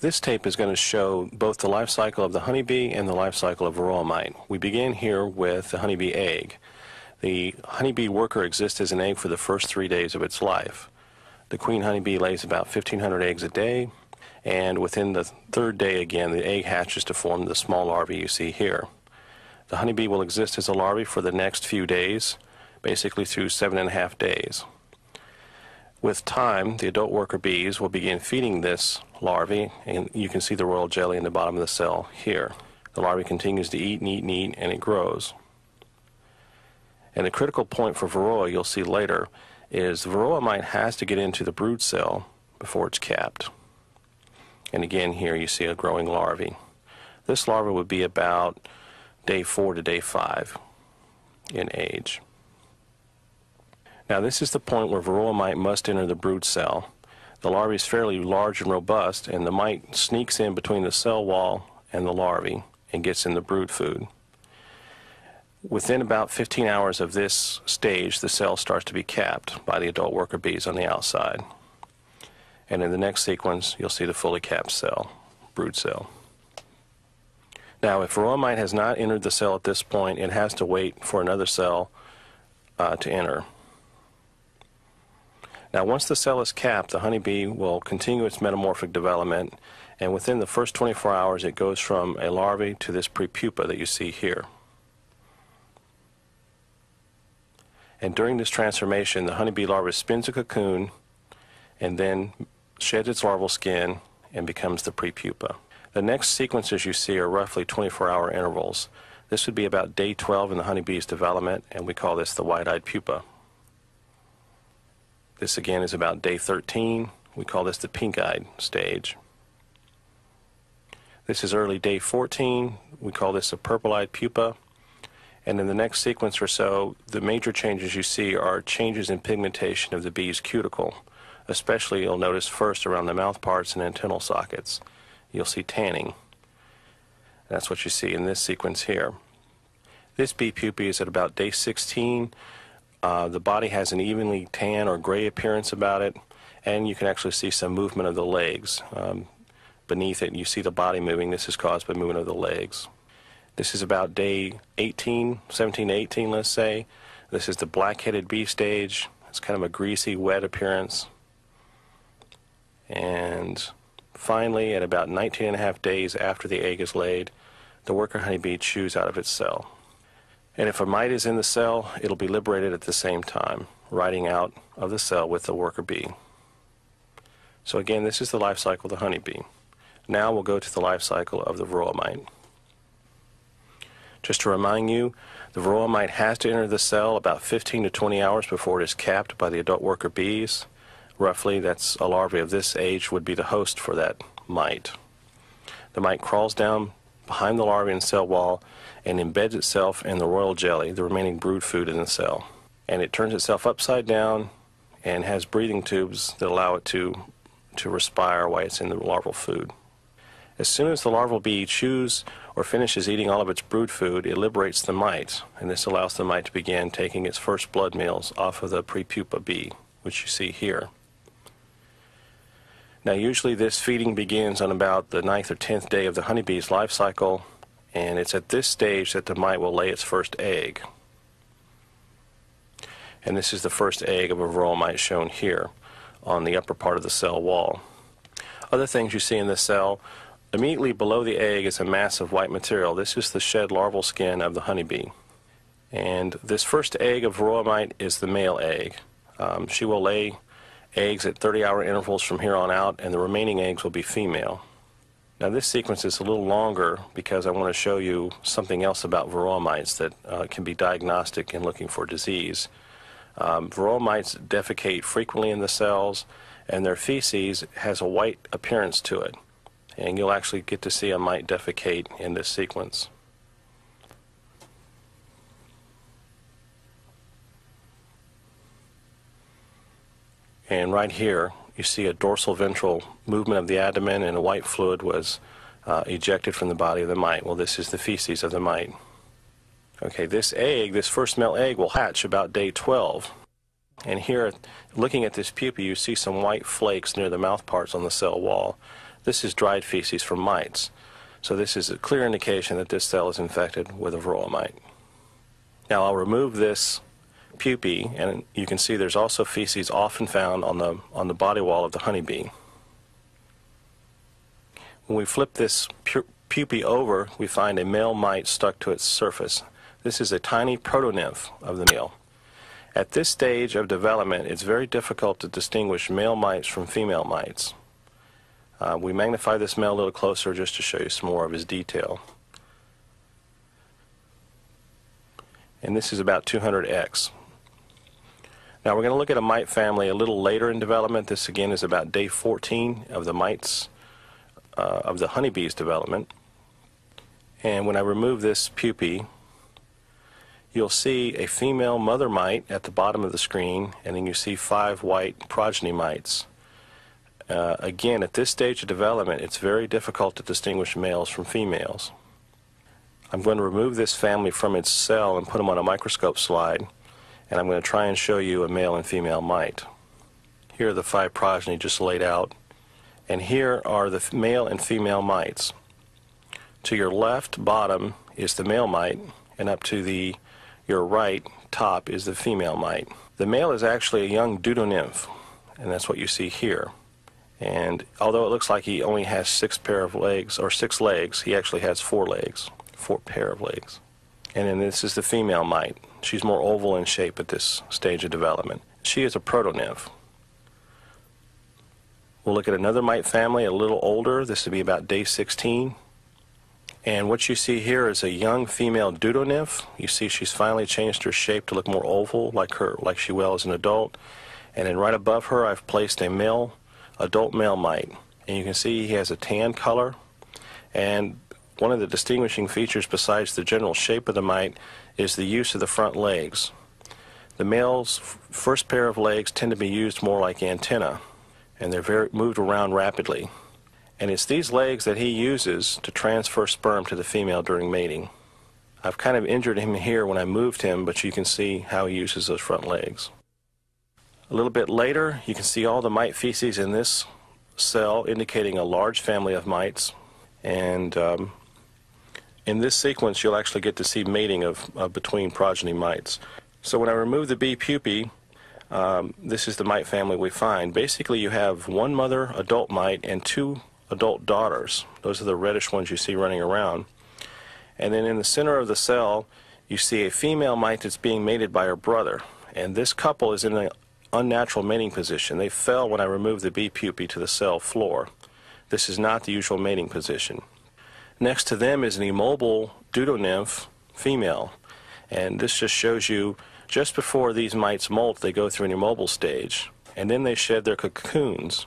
This tape is going to show both the life cycle of the honeybee and the life cycle of a varroa mite. We begin here with the honeybee egg. The honeybee worker exists as an egg for the first three days of its life. The queen honeybee lays about 1,500 eggs a day, and within the third day again, the egg hatches to form the small larvae you see here. The honeybee will exist as a larvae for the next few days, basically through seven and a half days. With time, the adult worker bees will begin feeding this larvae, and you can see the royal jelly in the bottom of the cell here. The larvae continues to eat and eat and eat, and it grows. And the critical point for varroa, you'll see later, is the varroa mite has to get into the brood cell before it's capped. And again, here you see a growing larvae. This larva would be about day 4 to day 5 in age. Now this is the point where varroa mite must enter the brood cell. The larvae is fairly large and robust, and the mite sneaks in between the cell wall and the larvae and gets in the brood food. Within about 15 hours of this stage, the cell starts to be capped by the adult worker bees on the outside. And in the next sequence, you'll see the fully capped cell, brood cell. Now, if varroa mite has not entered the cell at this point, it has to wait for another cell uh, to enter. Now, once the cell is capped, the honeybee will continue its metamorphic development, and within the first 24 hours, it goes from a larvae to this prepupa that you see here. And during this transformation, the honeybee larva spins a cocoon and then sheds its larval skin and becomes the prepupa. The next sequences you see are roughly 24 hour intervals. This would be about day 12 in the honeybee's development, and we call this the white eyed pupa. This again is about day 13. We call this the pink-eyed stage. This is early day 14. We call this a purple-eyed pupa. And in the next sequence or so, the major changes you see are changes in pigmentation of the bee's cuticle. Especially, you'll notice first around the mouth parts and antennal sockets. You'll see tanning. That's what you see in this sequence here. This bee pupa is at about day 16 uh, the body has an evenly tan or gray appearance about it, and you can actually see some movement of the legs. Um, beneath it, you see the body moving. This is caused by movement of the legs. This is about day 18, 17 to 18, let's say. This is the black-headed bee stage. It's kind of a greasy, wet appearance. And finally, at about 19 and a half days after the egg is laid, the worker honeybee chews out of its cell. And if a mite is in the cell, it'll be liberated at the same time, riding out of the cell with the worker bee. So again, this is the life cycle of the honeybee. Now we'll go to the life cycle of the varroa mite. Just to remind you, the varroa mite has to enter the cell about 15 to 20 hours before it is capped by the adult worker bees. Roughly, that's a larvae of this age would be the host for that mite. The mite crawls down behind the larvae and cell wall and embeds itself in the royal jelly, the remaining brood food in the cell. And it turns itself upside down and has breathing tubes that allow it to, to respire while it's in the larval food. As soon as the larval bee chews or finishes eating all of its brood food, it liberates the mite, and this allows the mite to begin taking its first blood meals off of the prepupa bee, which you see here. Now, usually this feeding begins on about the ninth or tenth day of the honeybee's life cycle, and it's at this stage that the mite will lay its first egg. And this is the first egg of a varroa mite shown here on the upper part of the cell wall. Other things you see in this cell, immediately below the egg is a mass of white material. This is the shed larval skin of the honeybee. And this first egg of varroa mite is the male egg. Um, she will lay eggs at 30 hour intervals from here on out, and the remaining eggs will be female. Now this sequence is a little longer because I want to show you something else about varroa mites that uh, can be diagnostic in looking for disease. Um, varroa mites defecate frequently in the cells, and their feces has a white appearance to it. And you'll actually get to see a mite defecate in this sequence. And right here, you see a dorsal ventral movement of the abdomen and a white fluid was uh, ejected from the body of the mite. Well, this is the feces of the mite. Okay, this egg, this first male egg, will hatch about day 12. And here, looking at this pupa, you see some white flakes near the mouth parts on the cell wall. This is dried feces from mites. So this is a clear indication that this cell is infected with a varroa mite. Now I'll remove this pupae, and you can see there's also feces often found on the, on the body wall of the honeybee. When we flip this pu pupae over, we find a male mite stuck to its surface. This is a tiny protonymph of the male. At this stage of development, it's very difficult to distinguish male mites from female mites. Uh, we magnify this male a little closer just to show you some more of his detail. And this is about 200x. Now we're going to look at a mite family a little later in development. This again is about day 14 of the mites, uh, of the honeybee's development. And when I remove this pupae, you'll see a female mother mite at the bottom of the screen, and then you see five white progeny mites. Uh, again, at this stage of development, it's very difficult to distinguish males from females. I'm going to remove this family from its cell and put them on a microscope slide, and I'm going to try and show you a male and female mite. Here are the five progeny just laid out, and here are the male and female mites. To your left bottom is the male mite, and up to the your right top is the female mite. The male is actually a young deutonymph, and that's what you see here. And although it looks like he only has six pair of legs, or six legs, he actually has four legs, four pair of legs. And then this is the female mite. She's more oval in shape at this stage of development. She is a protonymph. We'll look at another mite family, a little older. This would be about day 16. And what you see here is a young female deutonymph. You see she's finally changed her shape to look more oval like her like she will as an adult. And then right above her I've placed a male adult male mite. And you can see he has a tan color. And one of the distinguishing features besides the general shape of the mite is the use of the front legs. The male's first pair of legs tend to be used more like antenna, and they're very moved around rapidly. And it's these legs that he uses to transfer sperm to the female during mating. I've kind of injured him here when I moved him, but you can see how he uses those front legs. A little bit later, you can see all the mite feces in this cell, indicating a large family of mites. And um, in this sequence, you'll actually get to see mating of, between progeny mites. So when I remove the bee pupae, um, this is the mite family we find. Basically, you have one mother adult mite and two adult daughters. Those are the reddish ones you see running around. And then in the center of the cell, you see a female mite that's being mated by her brother. And this couple is in an unnatural mating position. They fell when I removed the bee pupae to the cell floor. This is not the usual mating position. Next to them is an immobile deutonymph female. And this just shows you just before these mites molt, they go through an immobile stage. And then they shed their cocoons.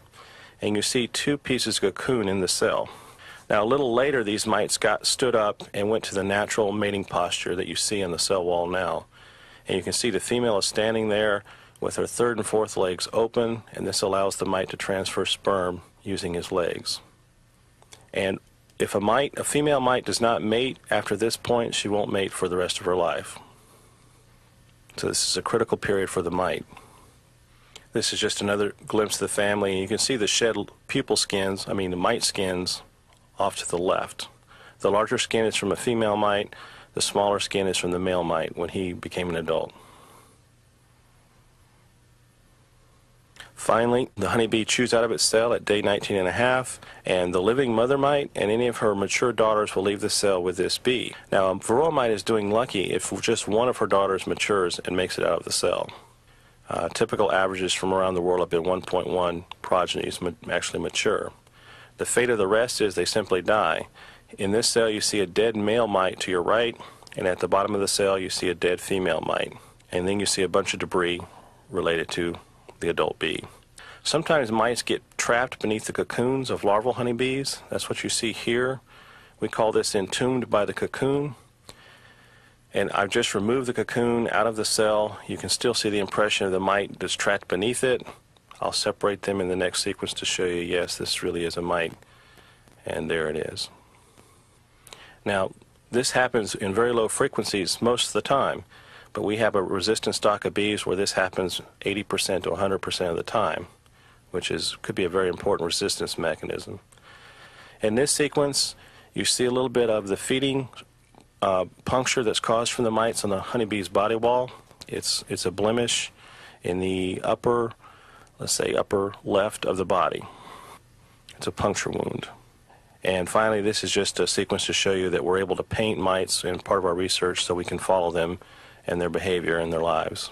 And you see two pieces of cocoon in the cell. Now, a little later, these mites got stood up and went to the natural mating posture that you see on the cell wall now. And you can see the female is standing there with her third and fourth legs open, and this allows the mite to transfer sperm using his legs. And if a mite, a female mite does not mate after this point, she won't mate for the rest of her life. So this is a critical period for the mite. This is just another glimpse of the family. You can see the shed pupal skins, I mean the mite skins, off to the left. The larger skin is from a female mite. The smaller skin is from the male mite when he became an adult. Finally, the honeybee chews out of its cell at day 19 and a half, and the living mother mite and any of her mature daughters will leave the cell with this bee. Now, a varroa mite is doing lucky if just one of her daughters matures and makes it out of the cell. Uh, typical averages from around the world have been 1.1 progenies actually mature. The fate of the rest is they simply die. In this cell, you see a dead male mite to your right, and at the bottom of the cell, you see a dead female mite. And then you see a bunch of debris related to the adult bee. Sometimes mice get trapped beneath the cocoons of larval honeybees. That's what you see here. We call this entombed by the cocoon. And I've just removed the cocoon out of the cell. You can still see the impression of the mite that's trapped beneath it. I'll separate them in the next sequence to show you, yes, this really is a mite. And there it is. Now, this happens in very low frequencies most of the time. But we have a resistant stock of bees where this happens 80% to 100% of the time, which is could be a very important resistance mechanism. In this sequence, you see a little bit of the feeding uh, puncture that's caused from the mites on the honeybee's body wall. It's, it's a blemish in the upper, let's say, upper left of the body. It's a puncture wound. And finally, this is just a sequence to show you that we're able to paint mites in part of our research so we can follow them and their behavior and their lives.